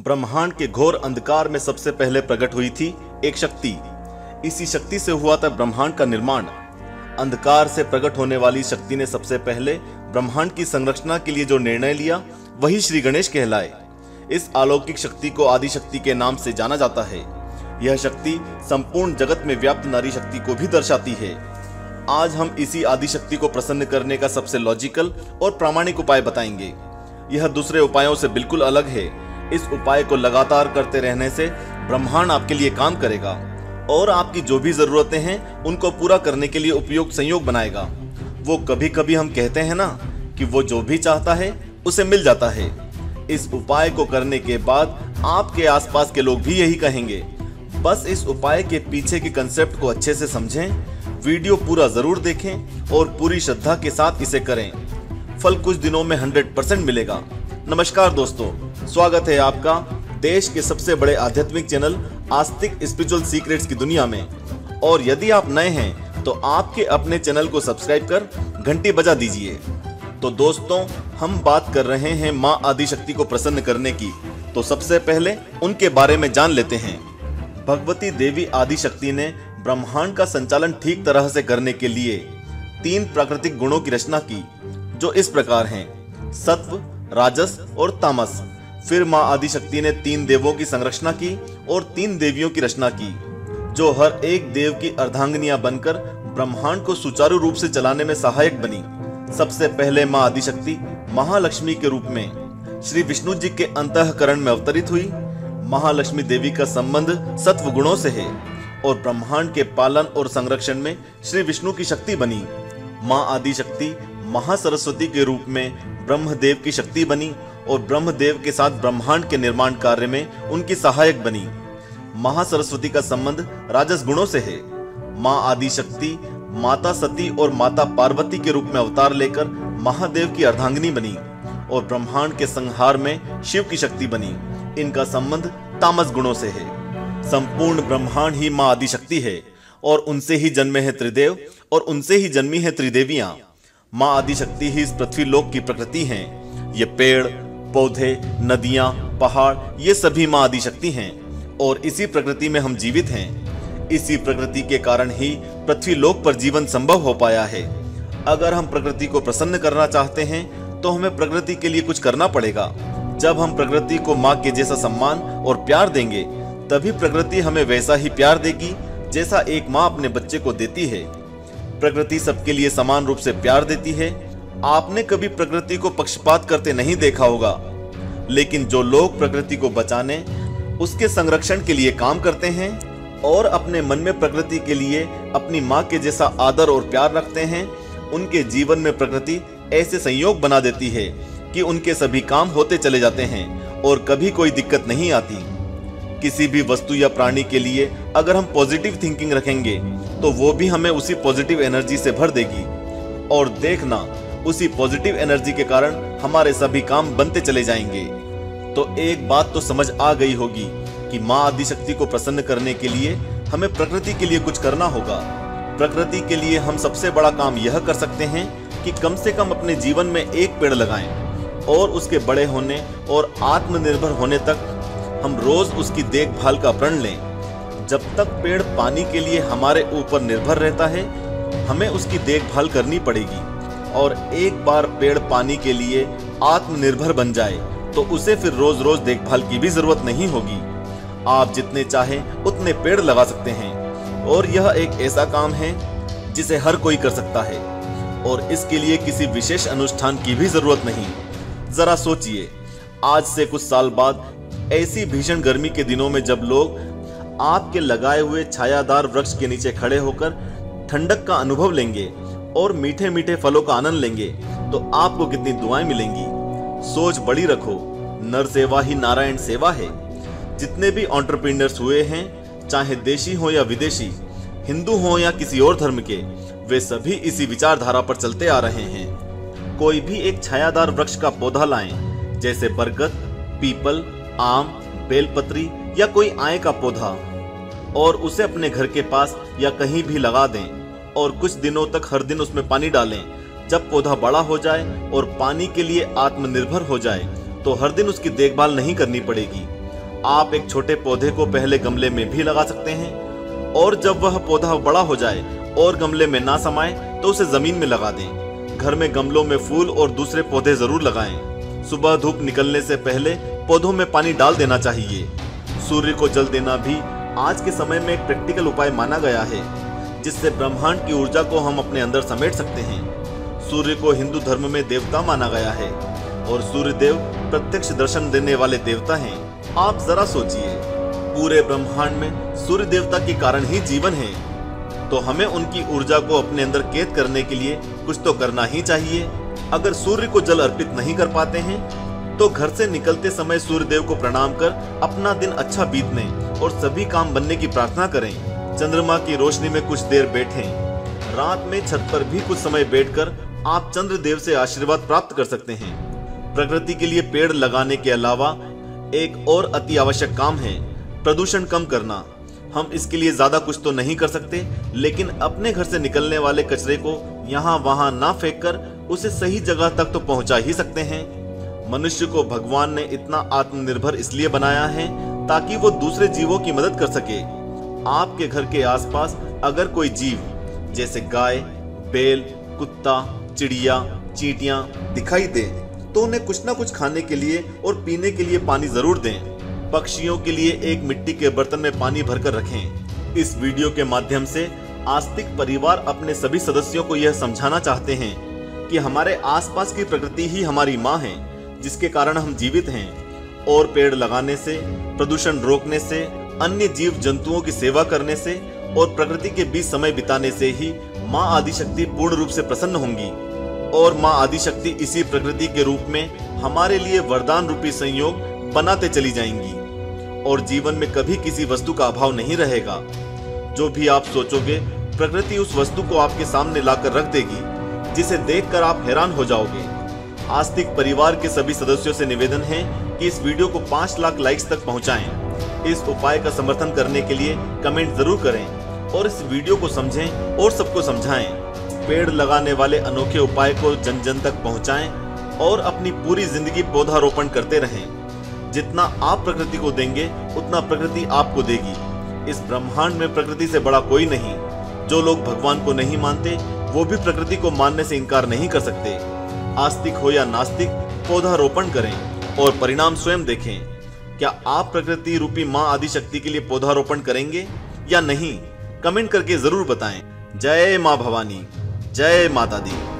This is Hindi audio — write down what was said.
ब्रह्मांड के घोर अंधकार में सबसे पहले प्रकट हुई थी एक शक्ति। इसी शक्ति से हुआ था ब्रह्मांड का निर्माण। अंधकार से प्रकट होने वाली शक्ति ने सबसे पहले ब्रह्मांड की संरचना के लिए जो निर्णय लिया, वही श्री गणेश कहलाए। इस अलौकिक शक्ति को आदि शक्ति के नाम से जाना जाता है। यह शक्ति संपूर्ण जगत में व्याप्त नारी शक्ति को भी दर्शाती है। आज हम इसी आदि शक्ति को प्रसन्न करने का सबसे लॉजिकल और प्रामाणिक उपाय बताएँगे। यह दूसरे उपायों से बिल्कुल अलग है। इस उपाय को लगातार करते रहने से ब्रह्मांड आपके लिए काम करेगा और आपकी जो भी जरूरतें हैं, उनको पूरा करने के लिए उपयुक्त संयोग बनाएगा। वो कभी कभी हम कहते हैं ना कि वो जो भी चाहता है, उसे मिल जाता है। इस उपाय को करने के बाद आपके आसपास के लोग भी यही कहेंगे। बस इस उपाय के पीछे के कंसेप्ट को अच्छे से समझें, वीडियो पूरा ज़रूर देखें और पूरी श्रद्धा के साथ इसे करें। फल कुछ दिनों में 100% मिलेगा। नमस्कार दोस्तों। स्वागत है आपका देश के सबसे बड़े आध्यात्मिक चैनल आस्तिक स्पिरिचुअल सीक्रेट्स की दुनिया में। और यदि आप नए हैं तो आपके अपने चैनल को सब्सक्राइब कर घंटी बजा दीजिए। तो दोस्तों, हम बात कर रहे हैं माँ आदिशक्ति को प्रसन्न करने की। तो सबसे पहले उनके बारे में जान लेते हैं। भगवती देवी आदिशक्ति ने ब्रह्मांड का संचालन ठीक तरह से करने के लिए तीन प्राकृतिक गुणों की रचना की, जो इस प्रकार हैं। सत्व, राजस और तामस। फिर माँ आदिशक्ति ने तीन देवों की संरचना की और तीन देवियों की रचना की, जो हर एक देव की अर्धांगनिया बनकर ब्रह्मांड को सुचारू रूप से चलाने में सहायक बनी। सबसे पहले माँ आदिशक्ति महालक्ष्मी के रूप में श्री विष्णु जी के अंतकरण में अवतरित हुई। महालक्ष्मी देवी का संबंध सत्व गुणों से है और ब्रह्मांड के पालन और संरक्षण में श्री विष्णु की शक्ति बनी। माँ आदि शक्ति महासरस्वती के रूप में ब्रह्मदेव की शक्ति बनी और ब्रह्मदेव के साथ ब्रह्मांड के निर्माण कार्य में उनकी सहायक बनी। महासरस्वती का संबंध राजस गुणों से है। माँ आदि शक्ति माता सती और माता पार्वती के रूप में अवतार लेकर महादेव की अर्धांगिनी बनी और ब्रह्मांड के संहार में शिव की शक्ति बनी। इनका संबंध तामस गुणों से है। संपूर्ण ब्रह्मांड ही माँ आदि शक्ति है और उनसे ही जन्मे हैं त्रिदेव और उनसे ही जन्मी है त्रिदेवियाँ। माँ आदि शक्ति ही इस पृथ्वी लोक की प्रकृति हैं। ये पेड़ पौधे, नदियाँ, पहाड़, ये सभी माँ आदि शक्ति हैं और इसी प्रकृति में हम जीवित हैं। इसी प्रकृति के कारण ही पृथ्वी लोक पर जीवन संभव हो पाया है। अगर हम प्रकृति को प्रसन्न करना चाहते हैं तो हमें प्रकृति के लिए कुछ करना पड़ेगा। जब हम प्रकृति को माँ के जैसा सम्मान और प्यार देंगे, तभी प्रकृति हमें वैसा ही प्यार देगी, जैसा एक माँ अपने बच्चे को देती है। प्रकृति सबके लिए समान रूप से प्यार देती है आपने कभी प्रकृति को पक्षपात करते नहीं देखा होगा। लेकिन जो लोग प्रकृति को बचाने, उसके संरक्षण के लिए काम करते हैं और अपने मन में प्रकृति के लिए अपनी माँ के जैसा आदर और प्यार रखते हैं, उनके जीवन में प्रकृति ऐसे संयोग बना देती है कि उनके सभी काम होते चले जाते हैं और कभी कोई दिक्कत नहीं आती। किसी भी वस्तु या प्राणी के लिए अगर हम पॉजिटिव थिंकिंग रखेंगे तो वो भी हमें उसी पॉजिटिव एनर्जी से भर देगी। और देखना उसी पॉजिटिव एनर्जी के कारण हमारे सभी काम बनते चले जाएँगे। तो एक बात तो समझ आ गई होगी कि माँ आदिशक्ति को प्रसन्न करने के लिए हमें प्रकृति के लिए कुछ करना होगा। प्रकृति के लिए हम सबसे बड़ा काम यह कर सकते हैं कि कम से कम अपने जीवन में एक पेड़ लगाएँ और उसके बड़े होने और आत्मनिर्भर होने तक हम रोज उसकी देखभाल का प्रण लें। जब तक पेड़ पानी के लिए हमारे ऊपर निर्भर रहता है, हमें उसकी देखभाल करनी पड़ेगी। और एक बार पेड़ पानी के लिए आत्मनिर्भर बन जाए तो उसे फिर रोज रोज देखभाल की भी ज़रूरत नहीं होगी। आप जितने चाहें, उतने पेड़ लगा सकते हैं। और यह एक ऐसा काम है, जिसे हर कोई कर सकता है। और इसके लिए किसी विशेष अनुष्ठान की भी ज़रूरत नहीं। जरा सोचिए, आज से कुछ साल बाद ऐसी भीषण गर्मी के दिनों में जब लोग आपके लगाए हुए छायादार वृक्ष के नीचे खड़े होकर ठंडक का अनुभव लेंगे और मीठे मीठे फलों का आनंद लेंगे तो आपको कितनी दुआएँ मिलेंगी। सोच बड़ी रखो, नर सेवा ही नारायण सेवा है। जितने भी ऑन्टरप्रीनर्स हुए हैं, चाहे देशी हो या विदेशी, हिंदू हो या किसी और धर्म के, वे सभी इसी विचारधारा पर चलते आ रहे हैं। कोई भी एक छायादार वृक्ष का पौधा लाएँ, जैसे बरगद, पीपल, आम, बेलपत्री या कोई आय का पौधा, और उसे अपने घर के पास या कहीं भी लगा दें। और कुछ दिनों तक हर दिन उसमें पानी डालें। जब पौधा बड़ा हो जाए और पानी के लिए आत्मनिर्भर हो जाए तो हर दिन उसकी देखभाल नहीं करनी पड़ेगी। आप एक छोटे पौधे को पहले गमले में भी लगा सकते हैं और जब वह पौधा बड़ा हो जाए और गमले में ना समाए तो उसे ज़मीन में लगा दें। घर में गमलों में फूल और दूसरे पौधे ज़रूर लगाएँ। सुबह धूप निकलने से पहले पौधों में पानी डाल देना चाहिए। सूर्य को जल देना भी आज के समय में एक प्रैक्टिकल उपाय माना गया है। जिससे ब्रह्मांड की ऊर्जा को हम अपने अंदर समेट सकते हैं। सूर्य को हिंदू धर्म में देवता माना गया है और सूर्य देव प्रत्यक्ष दर्शन देने वाले देवता हैं। आप जरा सोचिए, पूरे ब्रह्मांड में सूर्य देवता के कारण ही जीवन है। तो हमें उनकी ऊर्जा को अपने अंदर कैद करने के लिए कुछ तो करना ही चाहिए। अगर सूर्य को जल अर्पित नहीं कर पाते हैं तो घर से निकलते समय सूर्य देव को प्रणाम कर अपना दिन अच्छा बीतने और सभी काम बनने की प्रार्थना करें। चंद्रमा की रोशनी में कुछ देर बैठें। रात में छत पर भी कुछ समय बैठकर आप चंद्र देव से आशीर्वाद प्राप्त कर सकते हैं। प्रकृति के लिए पेड़ लगाने के अलावा एक और अति आवश्यक काम है, प्रदूषण कम करना। हम इसके लिए ज़्यादा कुछ तो नहीं कर सकते, लेकिन अपने घर से निकलने वाले कचरे को यहाँ वहाँ ना फेंक कर उसे सही जगह तक तो पहुँचा ही सकते हैं। मनुष्य को भगवान ने इतना आत्मनिर्भर इसलिए बनाया है ताकि वो दूसरे जीवों की मदद कर सके। आपके घर के आसपास अगर कोई जीव, जैसे गाय, बैल, कुत्ता, चिड़िया, चींटियाँ दिखाई दे तो उन्हें कुछ ना कुछ खाने के लिए और पीने के लिए पानी ज़रूर दें। पक्षियों के लिए एक मिट्टी के बर्तन में पानी भरकर रखें। इस वीडियो के माध्यम से आस्तिक परिवार अपने सभी सदस्यों को यह समझाना चाहते हैं कि हमारे आसपास की प्रकृति ही हमारी माँ है, जिसके कारण हम जीवित हैं। और पेड़ लगाने से, प्रदूषण रोकने से अन्य जीव जंतुओं की सेवा करने से और प्रकृति के बीच समय बिताने से ही माँ आदिशक्ति पूर्ण रूप से प्रसन्न होंगी। और माँ आदिशक्ति इसी प्रकृति के रूप में हमारे लिए वरदान रूपी संयोग बनाते चली जाएँगी। और जीवन में कभी किसी वस्तु का अभाव नहीं रहेगा। जो भी आप सोचोगे, प्रकृति उस वस्तु को आपके सामने लाकर रख देगी, जिसे देखकर आप हैरान हो जाओगे। आस्तिक परिवार के सभी सदस्यों से निवेदन है कि इस वीडियो को पाँच लाख लाइक्स तक पहुंचाएँ। इस उपाय का समर्थन करने के लिए कमेंट ज़रूर करें और इस वीडियो को समझें और सबको समझाएँ। पेड़ लगाने वाले अनोखे उपाय को जन जन तक पहुंचाएँ और अपनी पूरी ज़िंदगी पौधारोपण करते रहें। जितना आप प्रकृति को देंगे, उतना प्रकृति आपको देगी। इस ब्रह्मांड में प्रकृति से बड़ा कोई नहीं। जो लोग भगवान को नहीं मानते, वो भी प्रकृति को मानने से इनकार नहीं कर सकते। आस्तिक हो या नास्तिक, पौधारोपण करें और परिणाम स्वयं देखें। क्या आप प्रकृति रूपी माँ आदि शक्ति के लिए पौधारोपण करेंगे या नहीं? कमेंट करके ज़रूर बताएँ। जय माँ भवानी, जय माता दी।